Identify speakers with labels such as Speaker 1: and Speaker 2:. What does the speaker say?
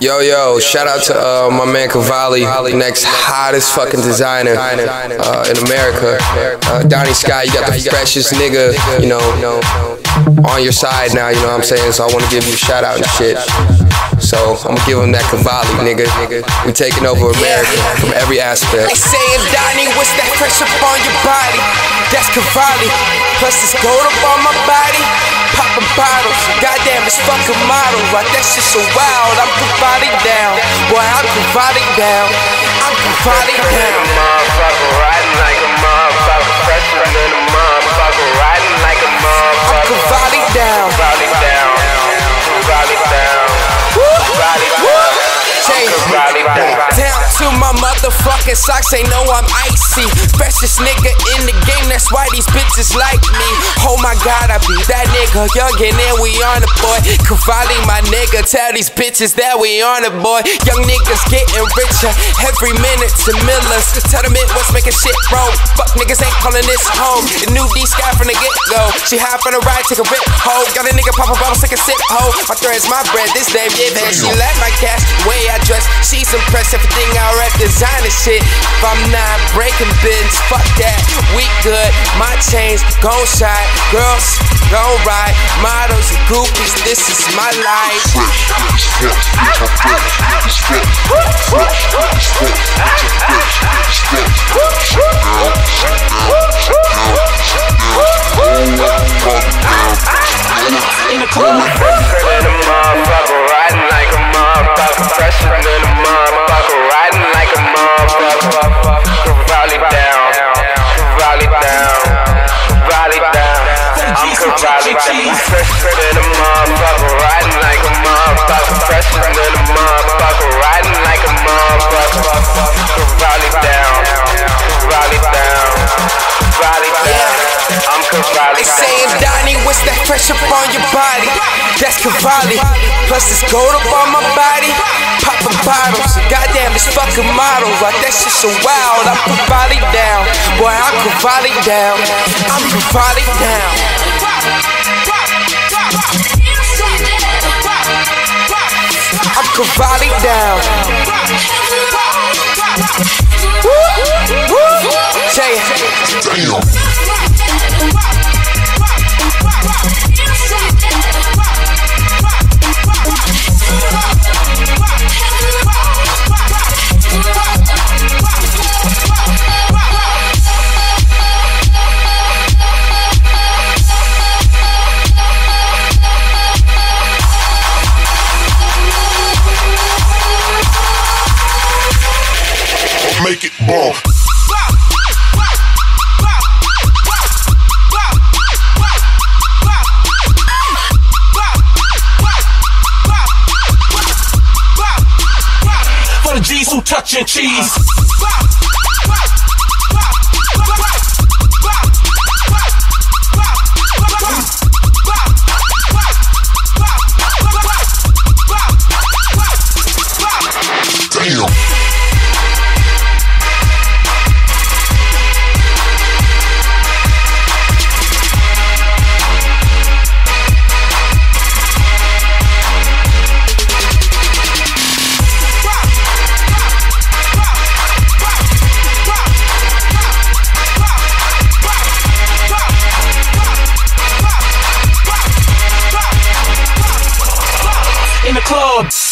Speaker 1: Yo, yo, shout out to uh, my man Kovaly, next hottest fucking designer uh, in America. Uh, Donnie Sky, you got the freshest nigga, you know, on your side now, you know what I'm saying? So I want to give you a shout out and shit. So I'm gonna give him that Kovaly, nigga. We taking over America from every aspect.
Speaker 2: They saying, Donnie, what's that fresh up on your body? That's Kovaly. Plus this gold up on my body. Popping bottles, goddamn, it's fucking model. Right, that shit so wild. I'm Kovaly down, boy, I'm Kovaly down. I'm Kovaly down. My motherfucking socks, they know I'm icy. Freshest nigga in the game, that's why these bitches like me. Oh my god, I be that nigga, young and then we on it, boy. Kovaly, my nigga, tell these bitches that we on it, boy. Young niggas getting richer every minute to millers. Tell them it was making shit wrong. Fuck niggas ain't calling this home. The new D Sky from the get. She high from the ride, take a rip, ho. Got a nigga pop a bottle, take a sip, ho. My thread's my bread, this damn yeah, man. She like my cash, way I dress. She's impressed, everything I rap, designer shit. If I'm not breaking bins, fuck that. We good, my chains gon' shine. Girls gon' ride, models and groupies, this is my life.
Speaker 3: Fresher than a motherfucker, riding like a motherfucker, than a motherfucker, riding like a motherfucker. Down, down, down. I'm Kovaly down, than a motherfucker, riding like a motherfucker, than a motherfucker, riding like a motherfucker.
Speaker 2: Fresh up on your body? That's Kovaly. Plus this gold up on my body. Popping bottles, goddamn, this fucking model. Right, that shit so wild. I'm Kovaly down, boy, I'm Kovaly down. I'm Kovaly down. I'm Cavalli down. Woo! Woo! Jay,
Speaker 4: Make it bump.
Speaker 5: For the G's who touching cheese. Club.